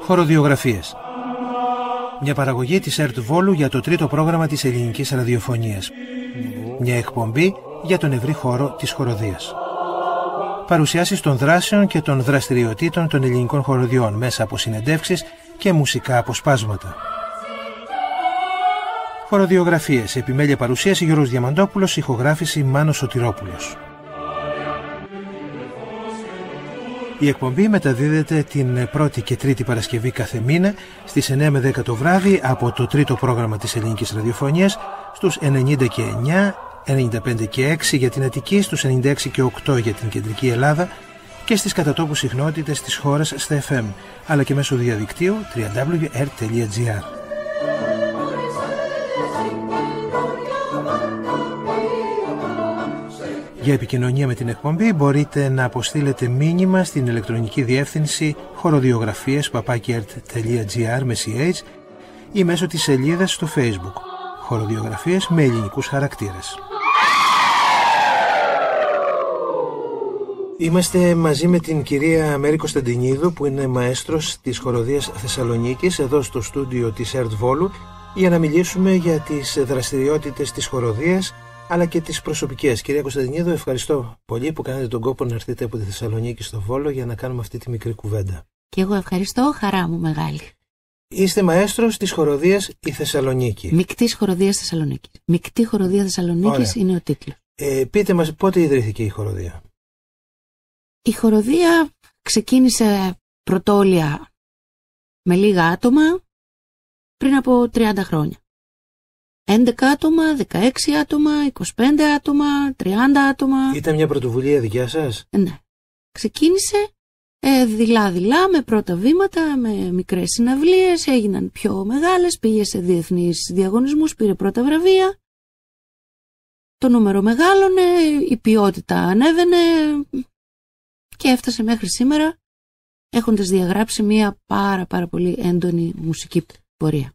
Χοροδιογραφίες Μια παραγωγή της ΕΡΤ Βόλου για το τρίτο πρόγραμμα της ελληνικής ραδιοφωνίας. Μια εκπομπή για τον ευρύ χώρο της χοροδίας. Παρουσιάσεις των δράσεων και των δραστηριοτήτων των ελληνικών χοροδιών μέσα από συνεντεύξεις και μουσικά αποσπάσματα. Χοροδιογραφίες, επιμέλεια παρουσίαση Γιώργος Διαμαντόπουλος, ηχογράφηση Μάνος Σωτηρόπουλος. Η εκπομπή μεταδίδεται την πρώτη και τρίτη Παρασκευή κάθε μήνα στις 9 με 10 το βράδυ από το τρίτο πρόγραμμα της ελληνικής ραδιοφωνίας στους 90 και 9, 95 και 6 για την Αττική, στους 96 και 8 για την Κεντρική Ελλάδα και στις κατατόπους συχνότητες της χώρας στα FM, αλλά και μέσω διαδικτύου www.r.gr. Για επικοινωνία με την εκπομπή μπορείτε να αποστείλετε μήνυμα στην ηλεκτρονική διεύθυνση χοροδιογραφίες papakert.gr με CH ή μέσω της σελίδας στο facebook χοροδιογραφίες με ελληνικούς χαρακτήρες. Είμαστε μαζί με την κυρία Μέρη Κωνσταντινίδου που είναι μαέστρος της χοροδίας Θεσσαλονίκης εδώ στο στούντιο της ΕΡΤ Βόλου για να μιλήσουμε για τις δραστηριότητες της χοροδίας αλλά και τις προσωπικές. Κυρία Κωνσταντινίδου, ευχαριστώ πολύ που κάνετε τον κόπο να έρθετε από τη Θεσσαλονίκη στο Βόλο για να κάνουμε αυτή τη μικρή κουβέντα. Και εγώ ευχαριστώ, χαρά μου μεγάλη. Είστε μαέστρος της χοροδίας η Θεσσαλονίκη. Μικτής χοροδίας Θεσσαλονίκης. Μικτή χοροδία Θεσσαλονίκης είναι ο τίτλος. Ε, πείτε μας πότε ιδρύθηκε η χοροδία; Η χοροδία ξεκίνησε πρωτόλια με λίγα άτομα πριν από 30 χρόνια. 11 άτομα, 16 άτομα, 25 άτομα, 30 άτομα. Ήταν μια πρωτοβουλία δικιά σας; Ναι. Ξεκίνησε ε, δειλά-δειλά με πρώτα βήματα, με μικρές συναυλίες, έγιναν πιο μεγάλες, πήγε σε διεθνείς διαγωνισμούς, πήρε πρώτα βραβεία. Το νούμερο μεγάλωνε, η ποιότητα ανέβαινε και έφτασε μέχρι σήμερα έχοντας διαγράψει μια πάρα πάρα πολύ έντονη μουσική πορεία.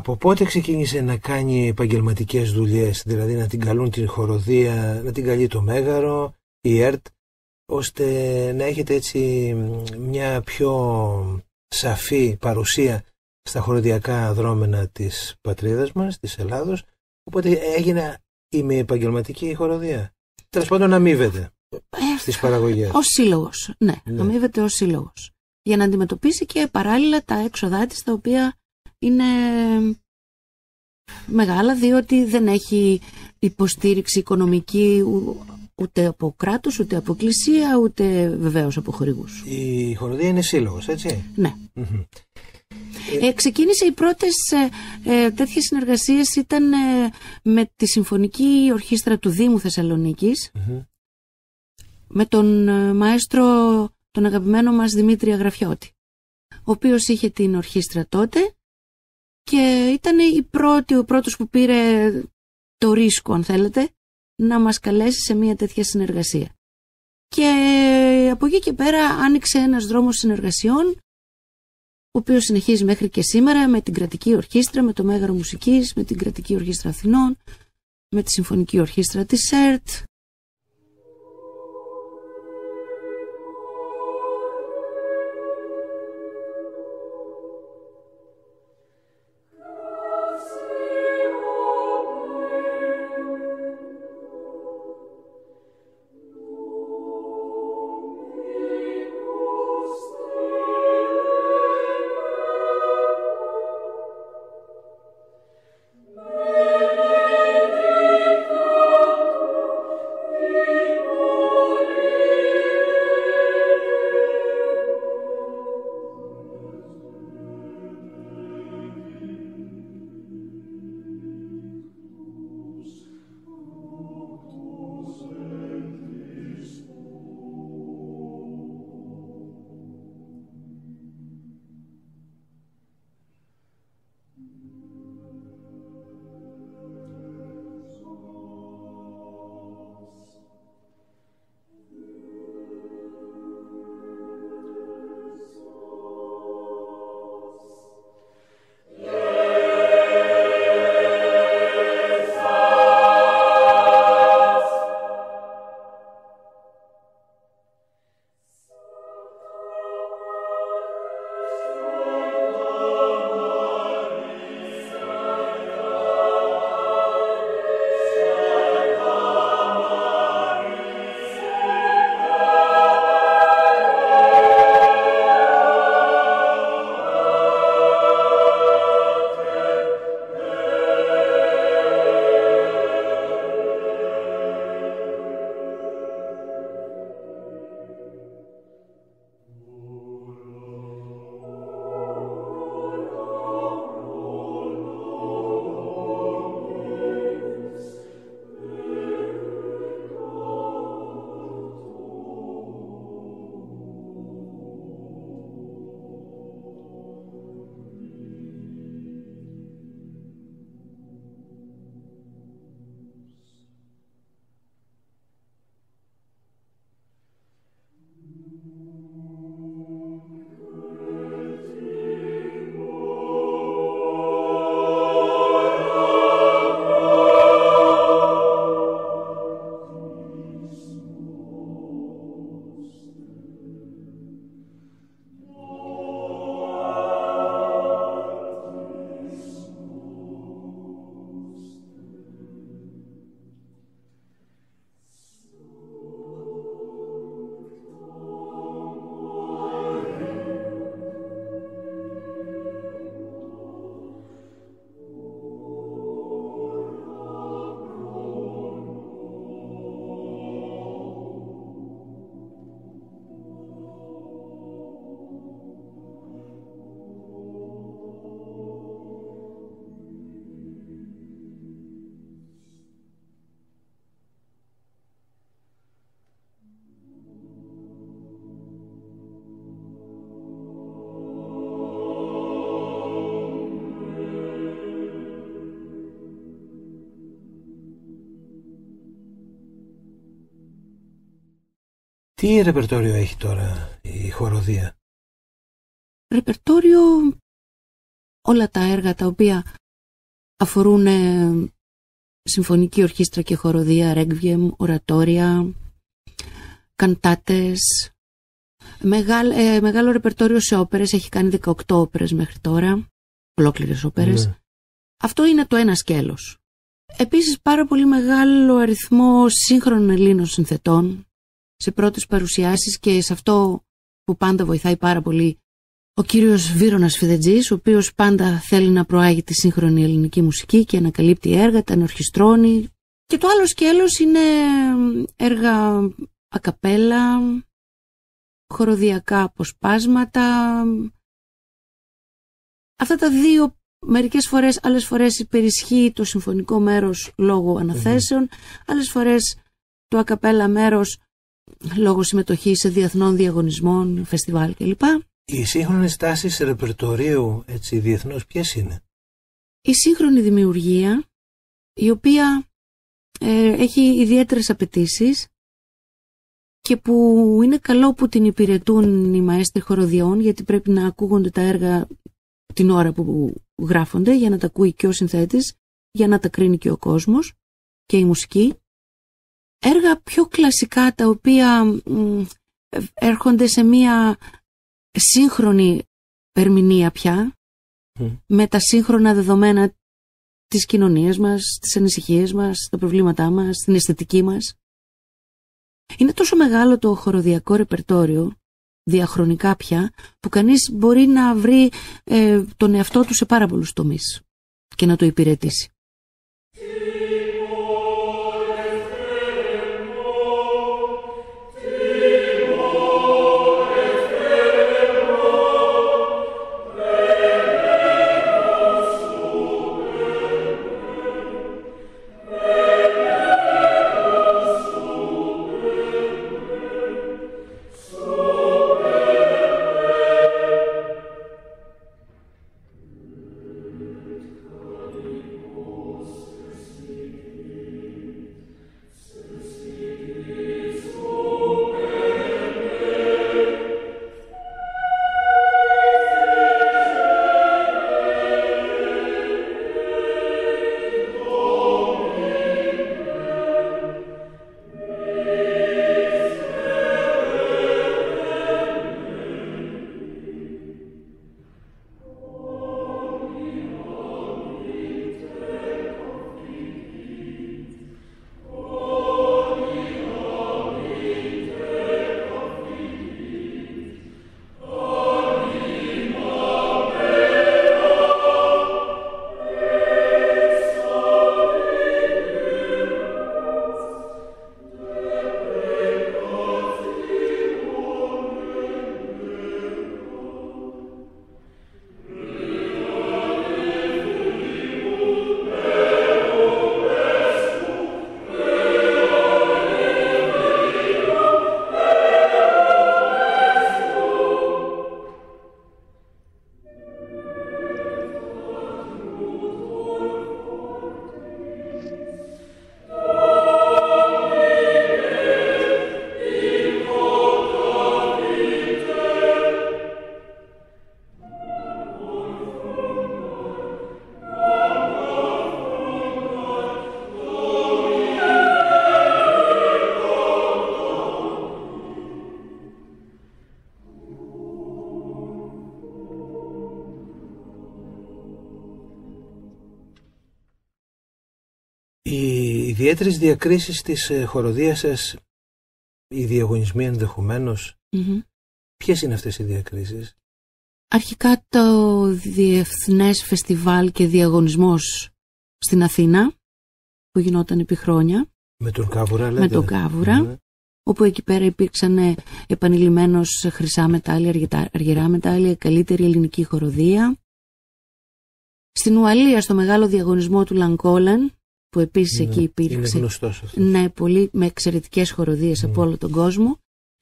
Από πότε ξεκίνησε να κάνει επαγγελματικές δουλειές, δηλαδή να την καλούν την χοροδία, να την καλεί το Μέγαρο, η ΕΡΤ, ώστε να έχετε έτσι μια πιο σαφή παρουσία στα χοροδιακά δρόμενα της πατρίδας μας, της Ελλάδος, οπότε έγινε η με επαγγελματική χοροδία. Τέλος πάντων αμείβεται ε, στις παραγωγές. Ως σύλλογος, ναι, ναι. αμείβεται ως σύλλογος. Για να αντιμετωπίσει και παράλληλα τα έξοδά της, τα οποία είναι μεγάλα διότι δεν έχει υποστήριξη οικονομική ούτε από κράτος, ούτε από εκκλησία, ούτε βεβαίως από χορηγούς. Η χοροδία είναι σύλλογος, έτσι; Ναι. Ε, ξεκίνησε οι πρώτες ε, ε, τέτοιες συνεργασίες ήταν ε, με τη Συμφωνική Ορχήστρα του Δήμου με τον ε, μαέστρο, τον αγαπημένο μας Δημήτρη Αγραφιώτη ο οποίος είχε την ορχήστρα τότε και ήταν η πρώτη, ο πρώτος που πήρε το ρίσκο αν θέλετε να μας καλέσει σε μια τέτοια συνεργασία. Και από εκεί και πέρα άνοιξε ένας δρόμος συνεργασιών ο οποίος συνεχίζει μέχρι και σήμερα με την κρατική ορχήστρα, με το Μέγαρο Μουσικής, με την κρατική ορχήστρα Αθηνών, με τη συμφωνική ορχήστρα της ΣΕΡΤ, Τι ρεπερτόριο έχει τώρα η χοροδία; Ρεπερτόριο όλα τα έργα τα οποία αφορούν ε, συμφωνική ορχήστρα και χοροδία, ρέγβιεμ, ορατόρια, καντάτες. Μεγάλ, ε, μεγάλο ρεπερτόριο σε όπερες, έχει κάνει 18 όπερες μέχρι τώρα, ολόκληρες όπερες. Ναι. Αυτό είναι το ένα σκέλος. Επίσης πάρα πολύ μεγάλο αριθμό σύγχρονων Ελλήνων συνθετών σε πρώτες παρουσιάσεις και σε αυτό που πάντα βοηθάει πάρα πολύ ο κύριος Βύρονας Φιδετζής, ο οποίος πάντα θέλει να προάγει τη σύγχρονη ελληνική μουσική και ανακαλύπτει έργα, τα ενορχιστρώνει. Και το άλλο σκέλος είναι έργα ακαπέλα, χοροδιακά αποσπάσματα. Αυτά τα δύο μερικές φορές, άλλες φορές υπερισχύει το συμφωνικό μέρος λόγω αναθέσεων, άλλες φορές το ακαπέλα μέρος λόγω συμμετοχής σε διεθνών διαγωνισμών, φεστιβάλ κλπ. Οι σύγχρονες τάσεις ρεπερτορίου έτσι, διεθνώς ποιες είναι; Η σύγχρονη δημιουργία, η οποία ε, έχει ιδιαίτερες απαιτήσεις και που είναι καλό που την υπηρετούν οι μαέστροι χοροδιών γιατί πρέπει να ακούγονται τα έργα την ώρα που γράφονται για να τα ακούει και ο συνθέτης, για να τα κρίνει και ο κόσμος και η μουσική. Έργα πιο κλασικά τα οποία μ, έρχονται σε μία σύγχρονη ερμηνεία πια Μμ. με τα σύγχρονα δεδομένα της κοινωνίας μας, τις ανησυχίες μας, τα προβλήματά μας, την αισθητική μας. Είναι τόσο μεγάλο το χοροδιακό ρεπερτόριο, διαχρονικά πια, που κανείς μπορεί να βρει ε, τον εαυτό του σε πάρα πολλούς τομείς και να το υπηρετήσει. Ιδιαίτερες διακρίσεις της ε, χοροδίας σας, οι διαγωνισμοί ενδεχομένως, Μμμ. ποιες είναι αυτές οι διακρίσεις; Αρχικά το Διεθνές Φεστιβάλ και Διαγωνισμός στην Αθήνα, που γινόταν επί χρόνια, Με τον Κάβουρα λέτε; με τον Κάβουρα, Ναι. όπου εκεί πέρα υπήρξαν ε, επανειλημμένως χρυσά μετάλλια, αργετά- αργυρά μετάλλια, καλύτερη ελληνική χοροδία. Στην Ουαλία, στο μεγάλο διαγωνισμό του Λανκόλεν, που επίσης Ναι, εκεί Είναι υπήρξε γνωστός αυτός. ναι, πολύ, με εξαιρετικές χοροδίες από όλο τον κόσμο.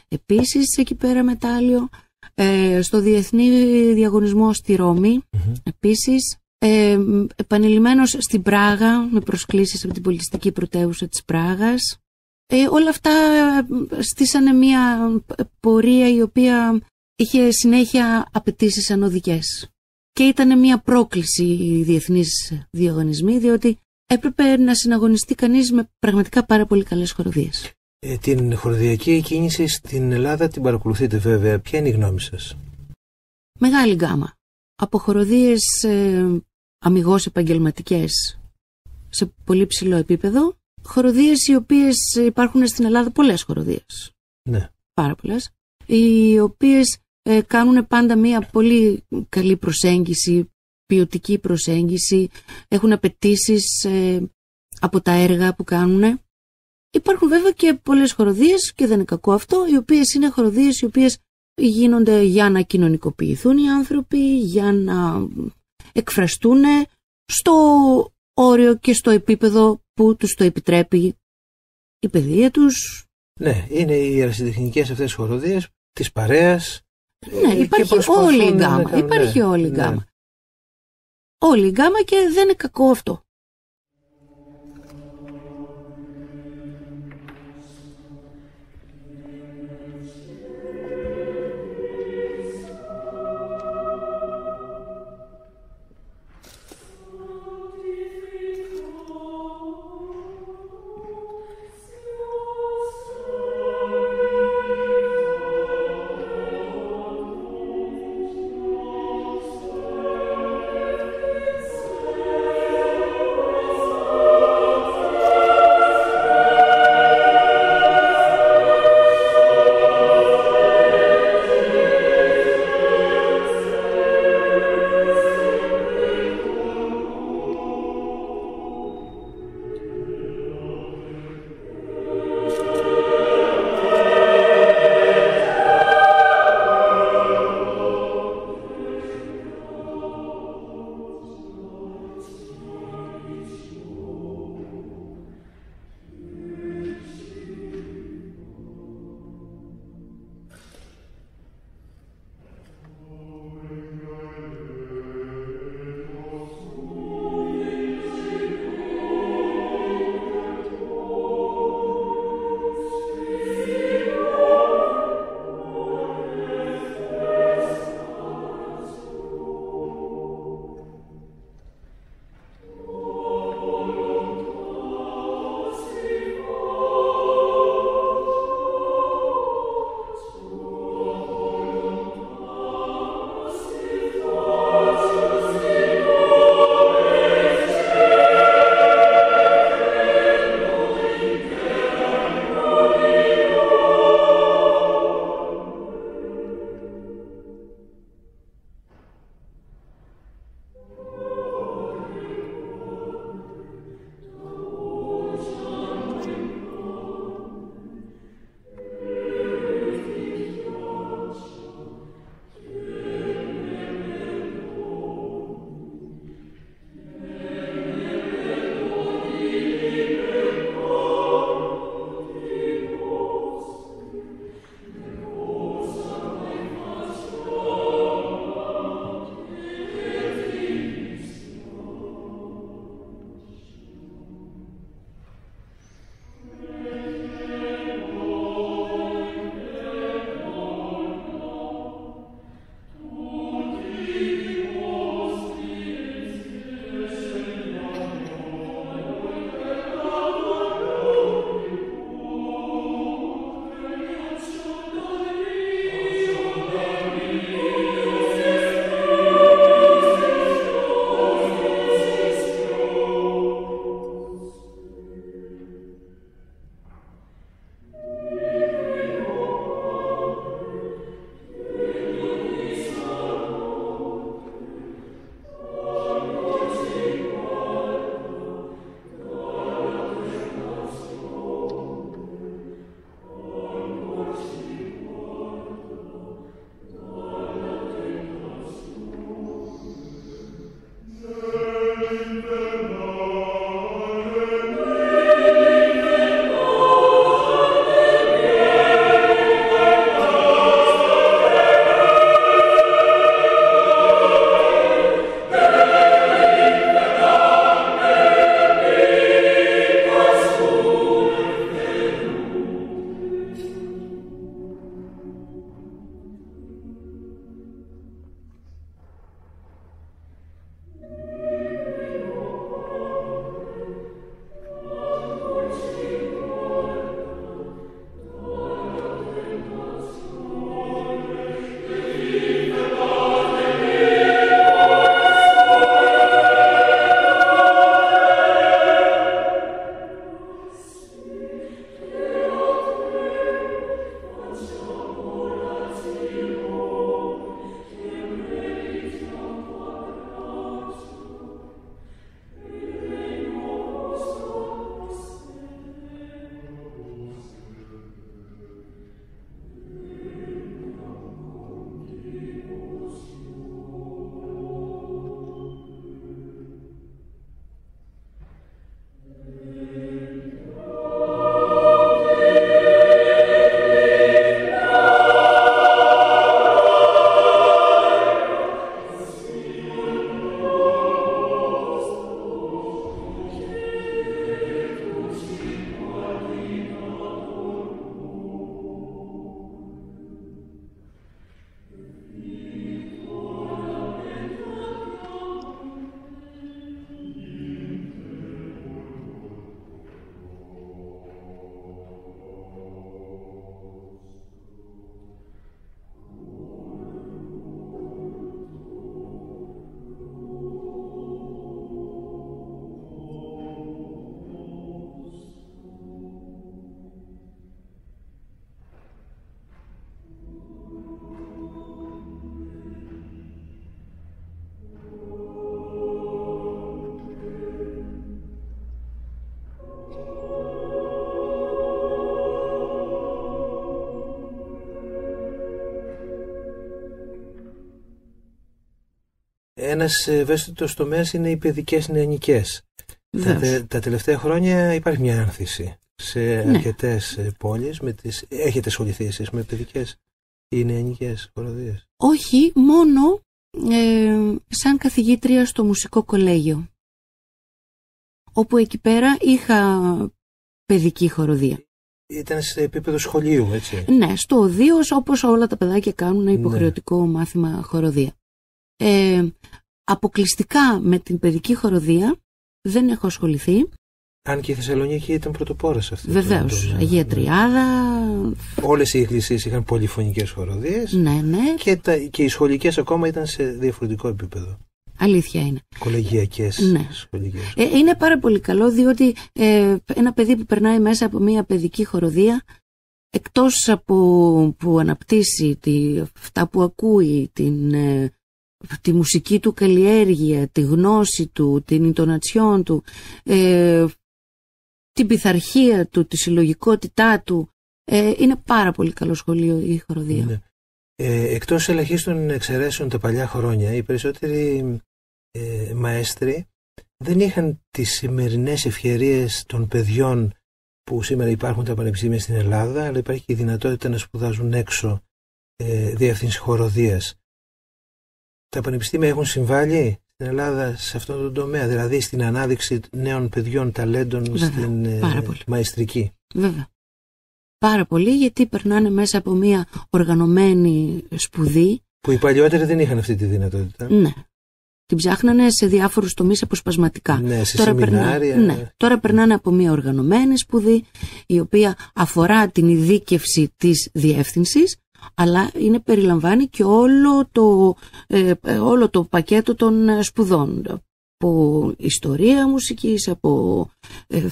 Επίσης εκεί πέρα μετάλλιο. Ε, στο Διεθνή Διαγωνισμό στη Ρώμη, Μμμ. επίσης. Ε, επανειλημμένος στην Πράγα, με προσκλήσεις από την πολιτιστική πρωτεύουσα της Πράγας. Ε, όλα αυτά στήσανε μια πορεία η οποία είχε συνέχεια απαιτήσεις ανωδικές. Και ήταν μια πρόκληση οι διεθνείς διαγωνισμοί, διότι έπρεπε να συναγωνιστεί κανείς με πραγματικά πάρα πολύ καλές χοροδίες. Ε, την χοροδιακή κίνηση στην Ελλάδα την παρακολουθείτε βέβαια. Ποια είναι η γνώμη σας; Μεγάλη γκάμα. Από χοροδίες ε, αμυγός επαγγελματικές σε πολύ ψηλό επίπεδο. Χοροδίες οι οποίες υπάρχουν στην Ελλάδα πολλές χοροδίες. Ναι. Πάρα πολλές. Οι οποίες ε, κάνουν πάντα μια πολύ καλή προσέγγιση, ποιοτική προσέγγιση, έχουν απαιτήσεις ε, από τα έργα που κάνουν. Υπάρχουν βέβαια και πολλές χοροδίες και δεν είναι κακό αυτό, οι οποίες είναι χοροδίες οι οποίες γίνονται για να κοινωνικοποιηθούν οι άνθρωποι, για να εκφραστούν στο όριο και στο επίπεδο που τους το επιτρέπει η παιδεία τους. Ναι, είναι οι ερασιτεχνικές αυτές χοροδίες της παρέας. Ναι, ε, υπάρχει όλη η γκάμα. Υπάρχει όλη η ναι. Γκάμα. Όλη η γκάμα και δεν είναι κακό αυτό. Ένας ευαίσθητος τομέας είναι οι παιδικές νεανικές. Τα, Βεβαίως. τε- τα τελευταία χρόνια υπάρχει μια άνθηση σε Ναι. αρκετές ε, πόλεις. Με τις... Έχετε ασχοληθεί εσείς με παιδικές ή νεανικές χοροδίες; Όχι, μόνο ε, σαν καθηγήτρια στο μουσικό κολέγιο. Όπου εκεί πέρα είχα παιδική χοροδία. Ήταν σε επίπεδο σχολείου, έτσι. Ναι, στο οδείος όπως όλα τα παιδάκια κάνουν υποχρεωτικό μάθημα χοροδία. Ε, αποκλειστικά με την παιδική χοροδία δεν έχω ασχοληθεί. Αν και η Θεσσαλονίκη ήταν πρωτοπόρα σε αυτή. Βεβαίως, το- το- Αγία ναι. Τριάδα, Όλες οι εκκλησίες είχαν πολυφωνικές χοροδίες ναι, ναι, και, τα... και οι σχολικές ακόμα ήταν σε διαφορετικό επίπεδο. αλήθεια είναι. Κολεγιακές Ναι. σχολικές. Ε, είναι πάρα πολύ καλό διότι ε, ένα παιδί που περνάει μέσα από μια παιδική χοροδία εκτός από που αναπτύσσει τη, αυτά που ακούει, την, ε, τη μουσική του καλλιέργεια, τη γνώση του, την ιντονατσιόν του, ε, την πειθαρχία του, τη συλλογικότητά του, ε, είναι πάρα πολύ καλό σχολείο η χοροδία. Ναι. Ε, εκτός ελαχίστων εξαιρέσεων τα παλιά χρόνια, οι περισσότεροι ε, μαέστροι δεν είχαν τις σημερινές ευκαιρίες των παιδιών που σήμερα υπάρχουν τα πανεπιστήμια στην Ελλάδα, αλλά υπάρχει και η δυνατότητα να σπουδάζουν έξω ε, διεύθυνση χοροδίας. Τα πανεπιστήμια έχουν συμβάλει στην Ελλάδα σε αυτόν τον τομέα, δηλαδή στην ανάδειξη νέων παιδιών ταλέντων Βέβαια, στην ε, πάρα πολύ. μαεστρική. Βέβαια. Πάρα πολύ γιατί περνάνε μέσα από μια οργανωμένη σπουδή Που οι παλιότεροι δεν είχαν αυτή τη δυνατότητα. Ναι. Την ψάχνανε σε διάφορους τομείς αποσπασματικά. Ναι, σε Τώρα, σεμινάρια. περνά, ναι, τώρα περνάνε από μια οργανωμένη σπουδή η οποία αφορά την ειδίκευση της διεύθυνσης αλλά είναι, περιλαμβάνει και όλο το, ε, ε, όλο το πακέτο των ε, σπουδών από ιστορία μουσικής, από ε,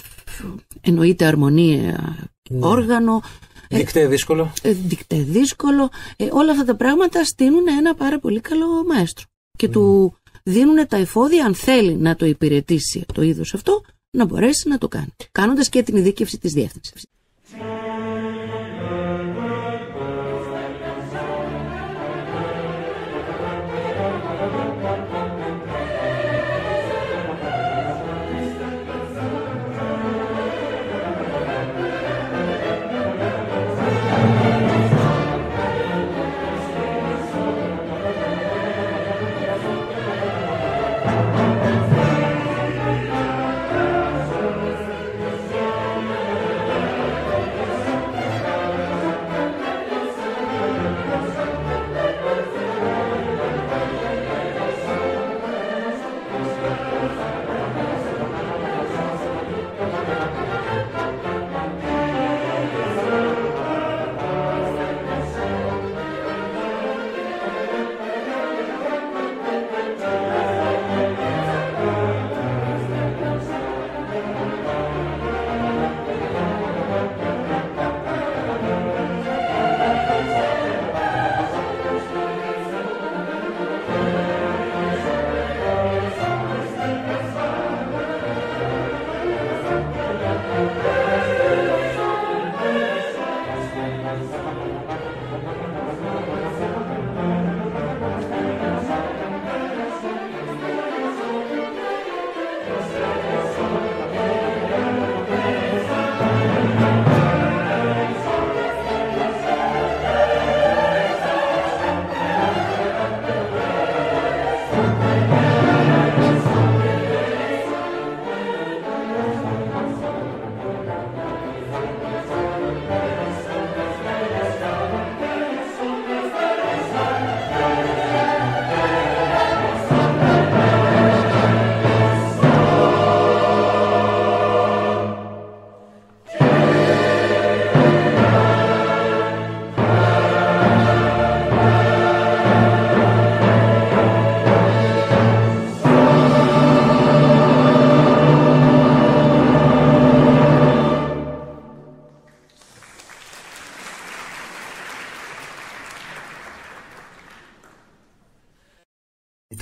εννοείται αρμονία Ναι. όργανο, Δικτύο δύσκολο. ε, δικτέ δύσκολο. Ε, όλα αυτά τα πράγματα στείλουν ένα πάρα πολύ καλό μαέστρο. Και του δίνουν τα εφόδια, αν θέλει να το υπηρετήσει το είδος αυτό, να μπορέσει να το κάνει. Κάνοντας και την ειδίκευση της διεύθυνσης.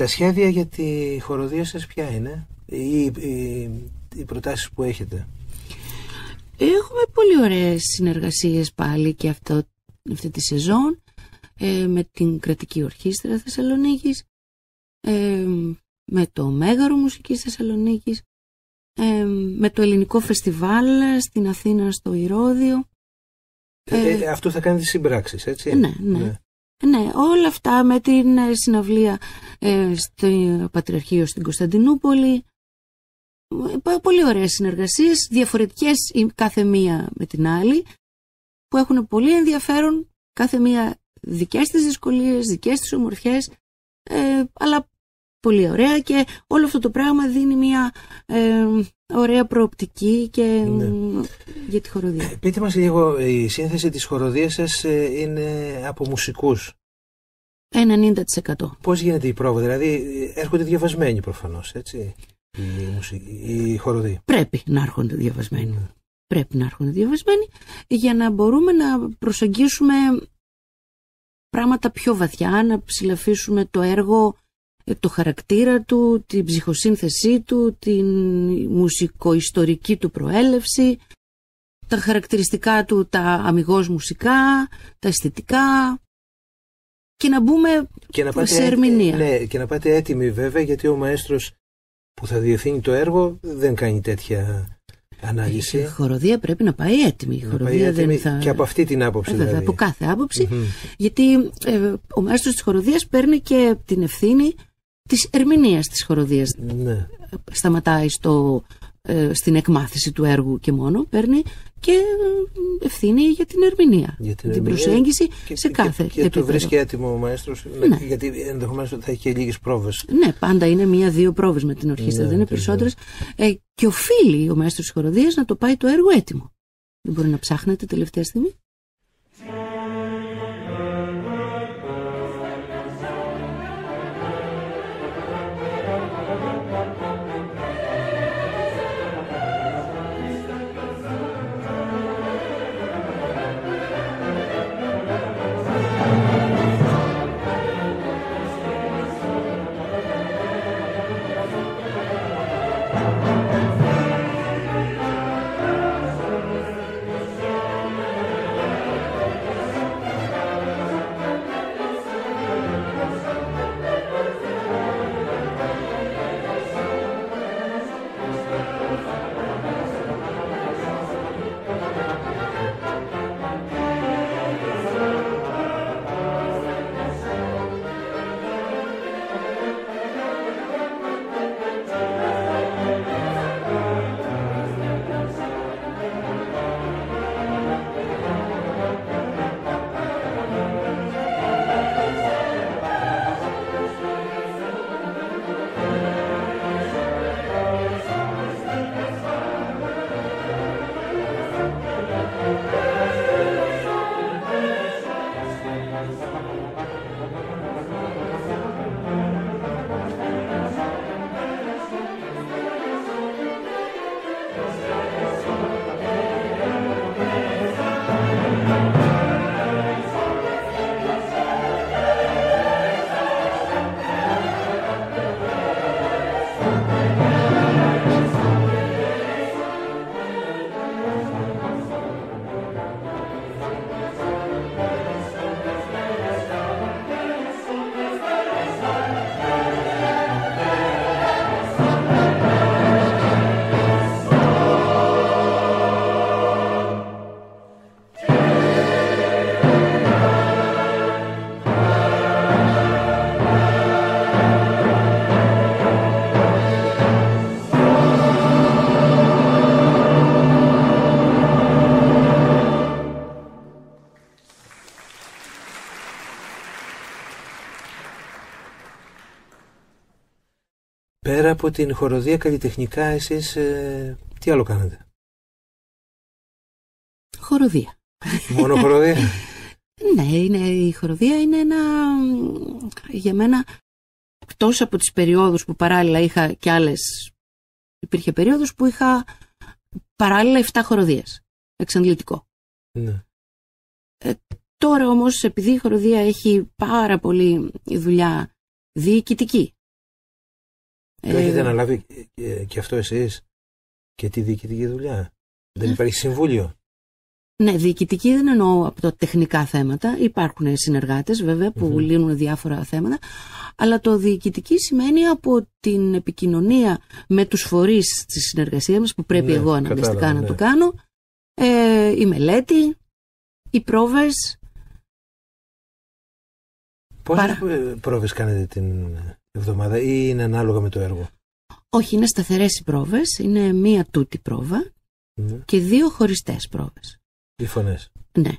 Τα σχέδια για τη χοροδία σας ποια είναι, οι, οι, οι προτάσεις που έχετε; Έχουμε πολύ ωραίες συνεργασίες πάλι και αυτό, αυτή τη σεζόν ε, με την Κρατική Ορχήστρα Θεσσαλονίκης ε, με το Μέγαρο Μουσικής Θεσσαλονίκης, ε, με το Ελληνικό Φεστιβάλ στην Αθήνα στο Ηρώδιο. Ε, αυτό θα κάνει τις συμπράξεις, έτσι; Ναι, ναι. ναι. Ναι, όλα αυτά με την συναυλία στο Πατριαρχείο στην Κωνσταντινούπολη. Πολύ ωραίες συνεργασίες, διαφορετικές η κάθε μία με την άλλη, που έχουν πολύ ενδιαφέρον, κάθε μία δικές της δυσκολίες, δικές της ομορφιές, ε, αλλά πολύ ωραία και όλο αυτό το πράγμα δίνει μια ε, ωραία προοπτική και ναι. για τη χοροδία. Ε, πείτε μας λίγο, η σύνθεση της χοροδίας σας ε, είναι από μουσικούς; 90%. Πώς γίνεται η πρόβα, δηλαδή έρχονται διαβασμένοι προφανώς, έτσι, οι, μουσικοί, χοροδοί; Πρέπει να έρχονται διαβασμένοι. Ναι. Πρέπει να έρχονται διαβασμένοι για να μπορούμε να προσεγγίσουμε πράγματα πιο βαθιά, να ψηλαφίσουμε το έργο, ε, το χαρακτήρα του, την ψυχοσύνθεσή του, την μουσικοϊστορική του προέλευση, τα χαρακτηριστικά του, τα αμυγός μουσικά, τα αισθητικά και να μπούμε και να πάτε, σε ερμηνεία. Ναι, και να πάτε έτοιμοι βέβαια γιατί ο μαέστρος που θα διευθύνει το έργο δεν κάνει τέτοια ανάλυση. Η χοροδία πρέπει να πάει έτοιμη. Η χοροδία δεν θα... Και από αυτή την άποψη ε, δηλαδή. Από κάθε Γιατί ε, ο μάστος της χοροδίας παίρνει και την ευθύνη της ερμηνείας της χοροδίας. Ναι. Σταματάει στο, ε, στην εκμάθηση του έργου και μόνο, παίρνει και ε, ευθύνη για την ερμηνεία. Για την, την προσέγγιση και, σε κάθε Και, και το βρίσκει έτοιμο ο μαέστρος, ναι. γιατί ενδεχομένως θα έχει και λίγες πρόβες. Ναι, πάντα είναι μία-δύο πρόβες με την ορχήστρα, ναι, δεν είναι περισσότερες. Ε, και οφείλει ο μαέστρος της χοροδίας να το πάει το έργο έτοιμο. Δεν μπορεί να ψάχνετε τελευταία στιγμή. Από την χοροδία καλλιτεχνικά εσείς ε, τι άλλο κάνετε; Χοροδία. Μόνο χοροδία; ναι, είναι, η χοροδία είναι ένα, για μένα, εκτός από τις περιόδους που παράλληλα είχα και άλλες, υπήρχε περίοδος που είχα παράλληλα 7 χοροδίες, εξαντλητικό. Ναι. Ε, τώρα όμως, επειδή η χοροδία έχει πάρα πολύ δουλειά διοικητική, το έχετε ε, αναλάβει και αυτό εσείς; Και τη διοικητική δουλειά; Δεν ε. υπάρχει συμβούλιο; Ναι, διοικητική δεν εννοώ από τα τεχνικά θέματα. Υπάρχουν συνεργάτες βέβαια που λύνουν διάφορα θέματα. Αλλά το διοικητική σημαίνει από την επικοινωνία με τους φορείς της συνεργασίας μας που πρέπει Ναι, εγώ αναγκαστικά κατάλαβα, να ναι. το κάνω. Ε, η μελέτη, οι πρόβες. Πόσες Παρά- ε, πρόβες κάνετε την εβδομάδα ή είναι ανάλογα με το έργο; Όχι, είναι σταθερές οι πρόβες. Είναι μία τούτη πρόβα Ναι. και δύο χωριστές πρόβες. Οι φωνές. Ναι.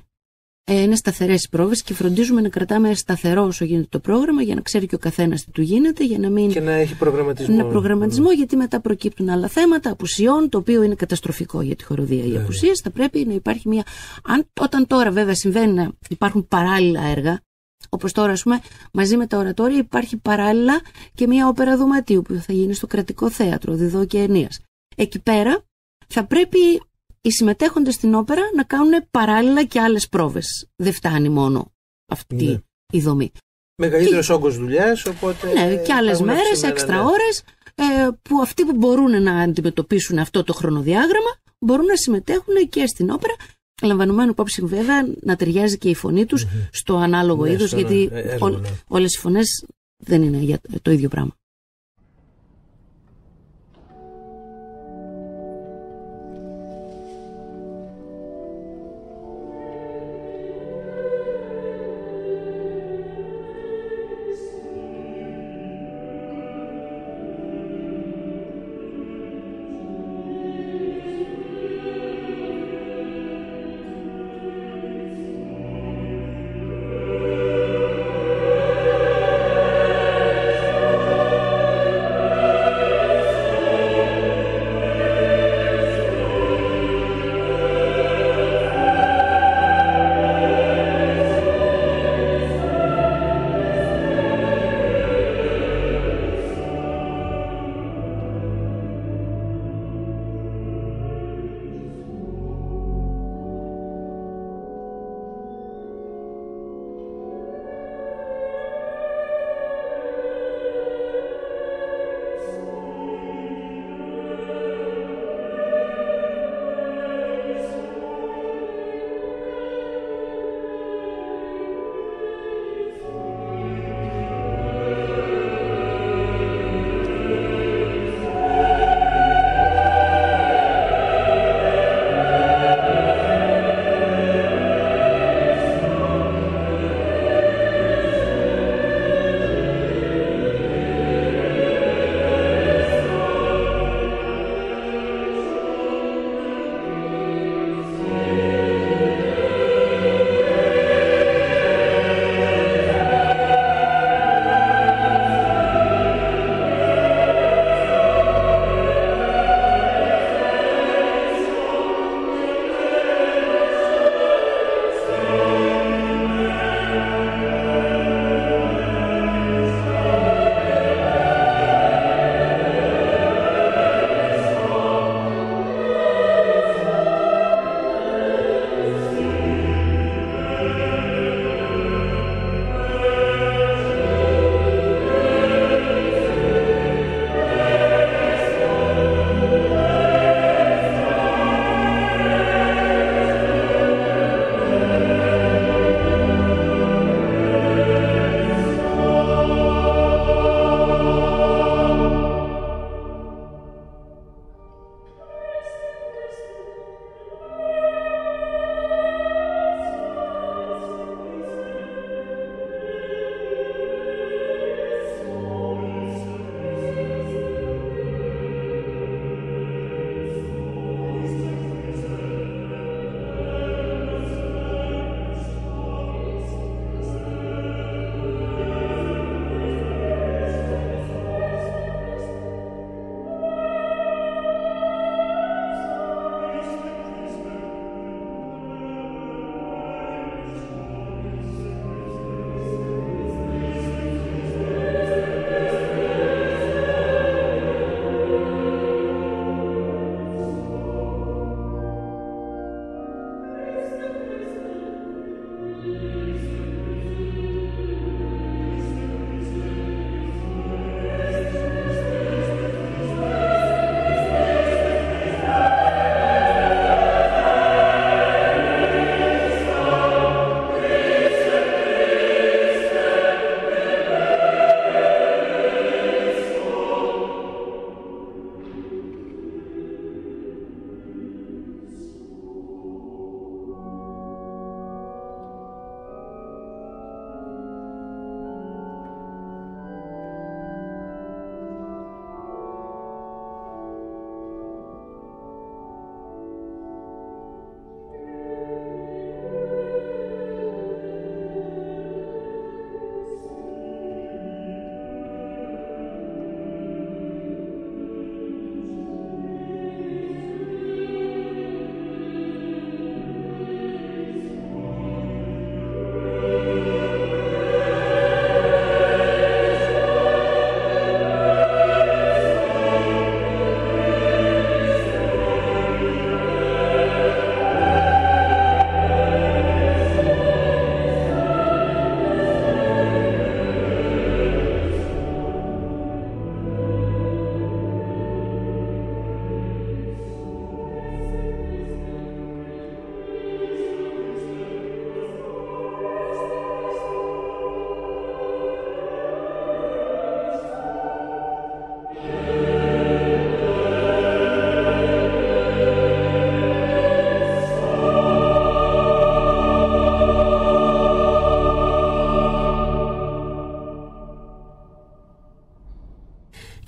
Ε, είναι σταθερές οι πρόβες και φροντίζουμε να κρατάμε σταθερό όσο γίνεται το πρόγραμμα για να ξέρει και ο καθένας τι του γίνεται, για να μην Και να έχει προγραμματισμό. ένα προγραμματισμό, γιατί μετά προκύπτουν άλλα θέματα απουσιών, το οποίο είναι καταστροφικό για τη χοροδία. Οι Βέβαια. απουσίες θα πρέπει να υπάρχει μια. Αν, όταν τώρα βέβαια συμβαίνει να υπάρχουν παράλληλα έργα, όπως τώρα, ας πούμε, μαζί με τα ορατόρια υπάρχει παράλληλα και μια όπερα δωματίου που θα γίνει στο κρατικό θέατρο, Διδό και Ενίας. Εκεί πέρα θα πρέπει οι συμμετέχοντες στην όπερα να κάνουν παράλληλα και άλλες πρόβες. Δεν φτάνει μόνο αυτή Ναι. η δομή. Μεγαλύτερος όγκος δουλειάς, οπότε... Ναι, και άλλες υπάρχουν μέρες, αυξημένα, έξτρα ναι. ώρες, ε, που αυτοί που μπορούν να αντιμετωπίσουν αυτό το χρονοδιάγραμμα μπορούν να συμμετέχουν και στην όπερα. Λαμβανωμένου υπόψη βέβαια να ταιριάζει και η φωνή τους στο ανάλογο Ναι, είδος, στο γιατί ένα- έργο, ό- ναι. όλες οι φωνές δεν είναι για το ίδιο πράγμα.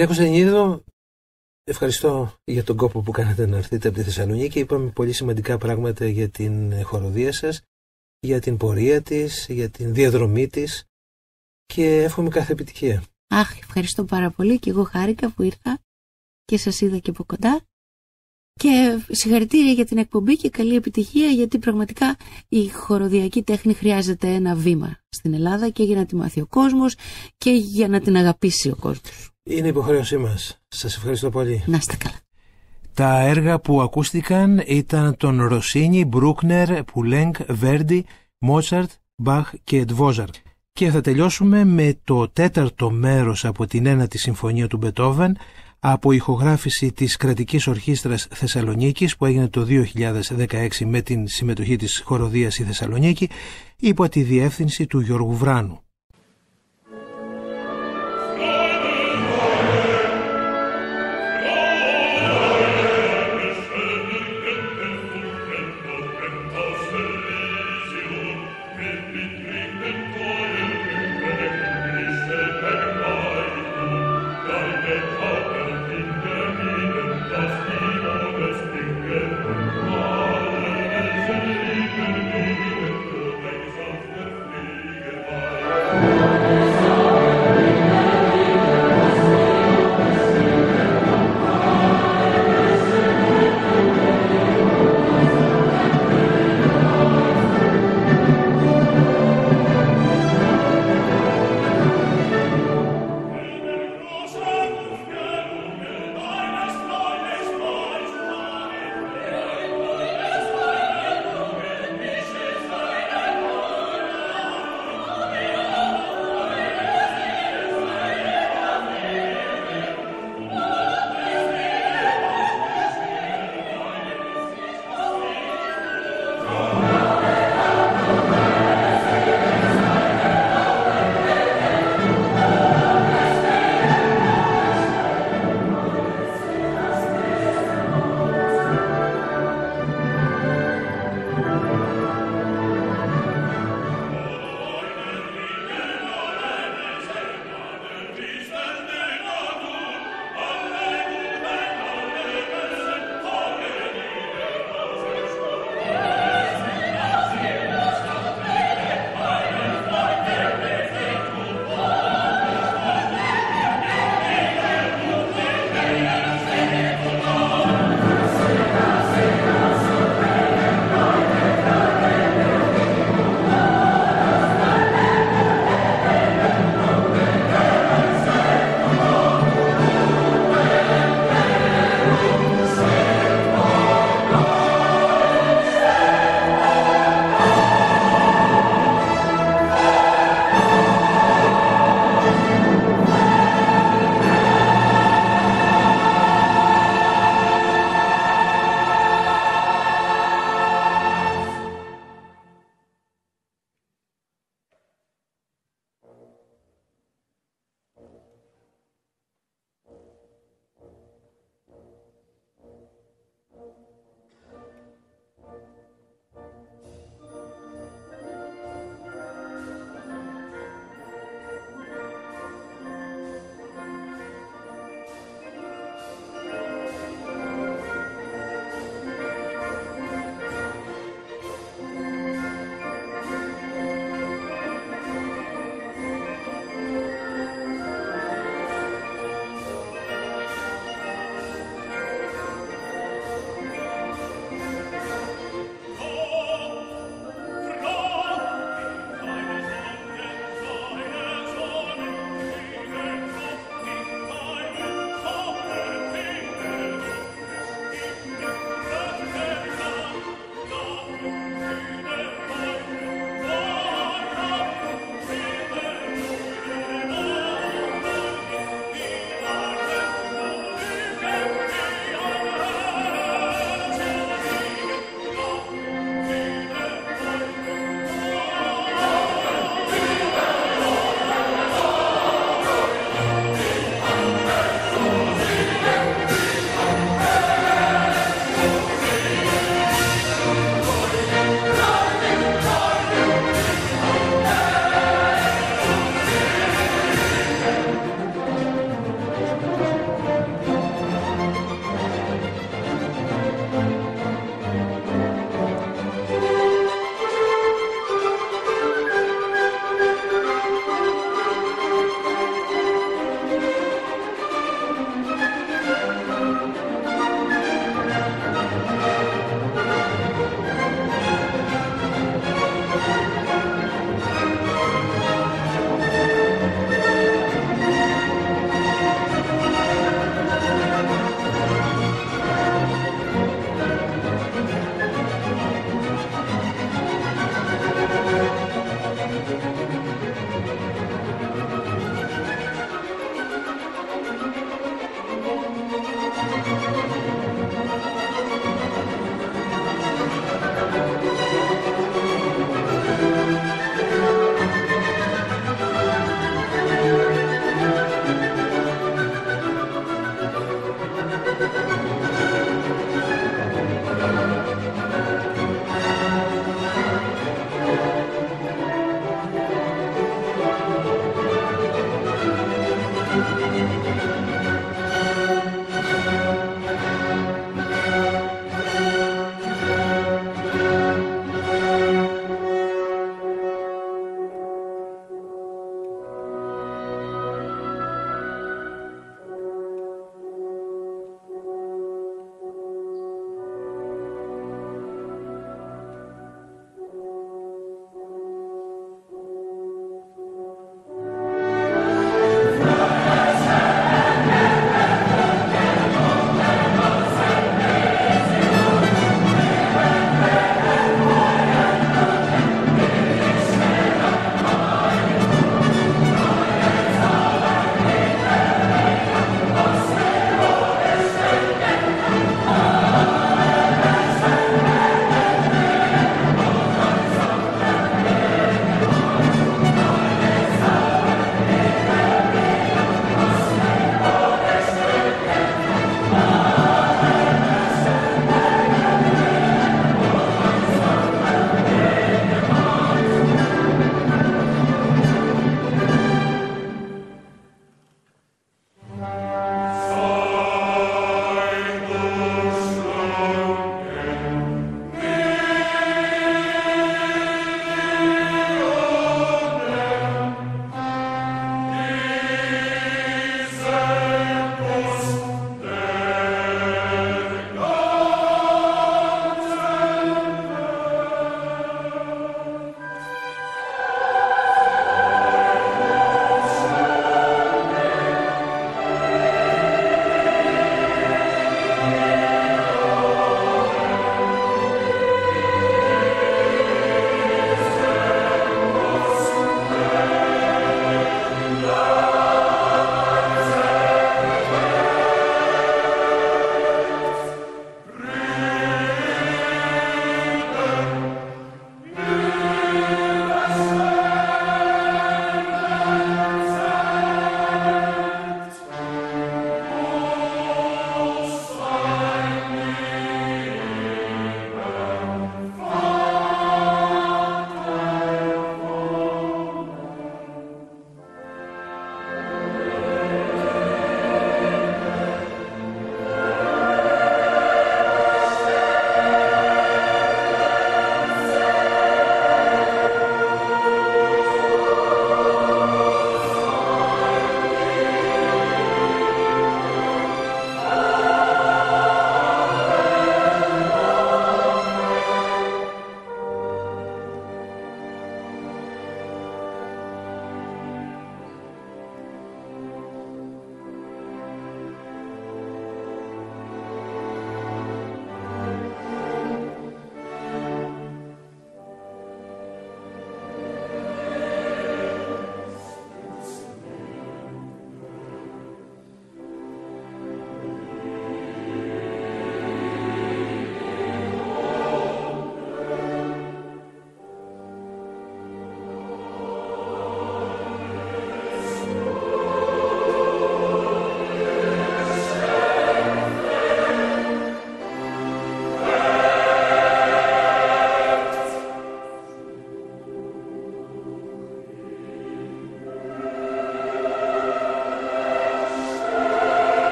Κυρία Κωνσταντινίδου, ευχαριστώ για τον κόπο που κάνατε να έρθετε από τη Θεσσαλονίκη. Είπαμε πολύ σημαντικά πράγματα για την χοροδία σας, για την πορεία της, για την διαδρομή της και εύχομαι κάθε επιτυχία. Αχ, ευχαριστώ πάρα πολύ και εγώ χάρηκα που ήρθα και σας είδα και από κοντά. Και συγχαρητήρια για την εκπομπή και καλή επιτυχία γιατί πραγματικά η χοροδιακή τέχνη χρειάζεται ένα βήμα στην Ελλάδα και για να τη μάθει ο κόσμος και για να την αγαπήσει ο κόσμος. Είναι υποχρέωσή μας. Σας ευχαριστώ πολύ. Να είστε καλά. Τα έργα που ακούστηκαν ήταν των Ρωσίνη, Μπρούκνερ, Πουλέγκ, Βέρντι, Μότσαρτ, Μπαχ και Ντβόζαρτ. Και θα τελειώσουμε με το τέταρτο μέρος από την ένατη συμφωνία του Μπετόβεν από ηχογράφηση της Κρατικής Ορχήστρας Θεσσαλονίκης που έγινε το 2016 με την συμμετοχή της χοροδίας η Θεσσαλονίκη υπό τη διεύθυνση του Γιώργου Βράνου.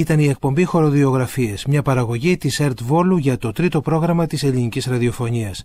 Ήταν η εκπομπή Χοροδιογραφίες, μια παραγωγή της ΕΡΤ Βόλου για το τρίτο πρόγραμμα της ελληνικής ραδιοφωνίας.